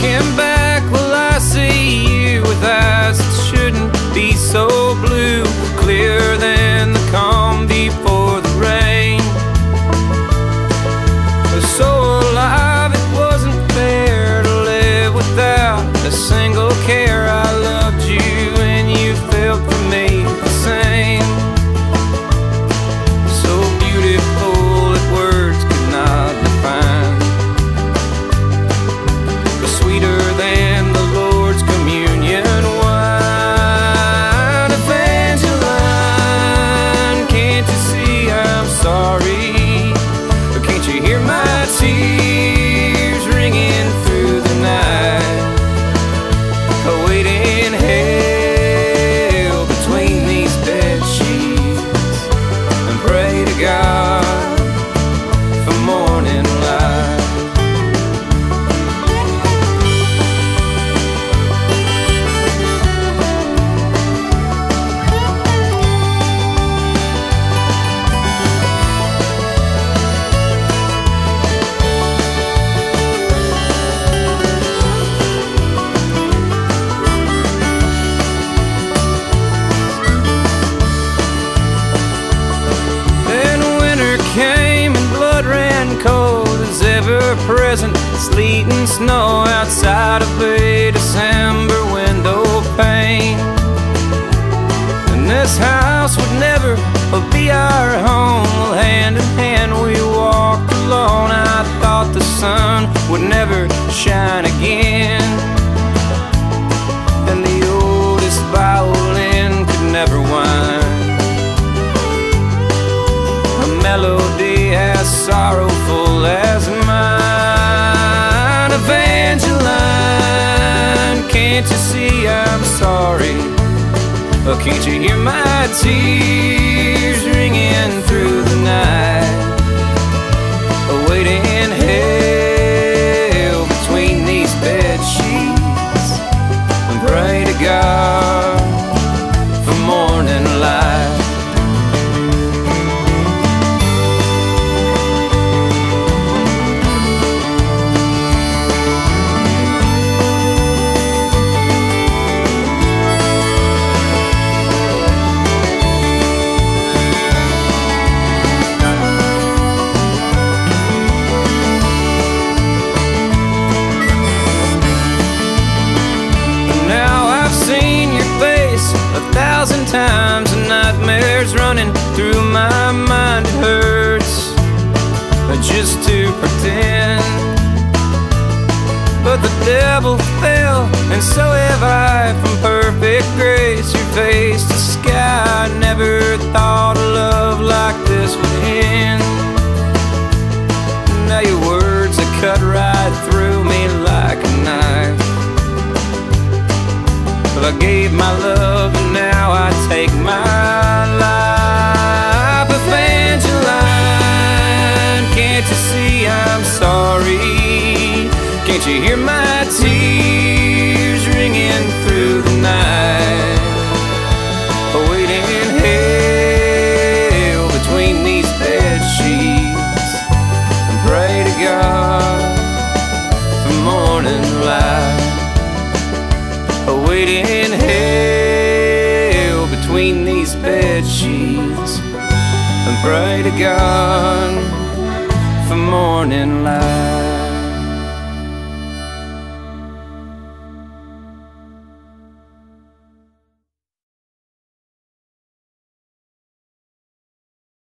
Looking back, will I see you with eyes that shouldn't be so blue? You. Ever present sleet and snow outside of a December window pane. And this house would never be our home. Well, hand in hand we walked alone. I thought the sun would never shine can't you see I'm sorry? Oh, can't you hear my tears ringing through the night? Times and nightmares running through my mind. It hurts just to pretend. But the devil fell, and so have I. From perfect grace, your face to sky. I never thought you hear my tears ringing through the night? Waiting in hell between these bed sheets and pray to God for morning light waiting in hell between these bed sheets and pray to God for morning light.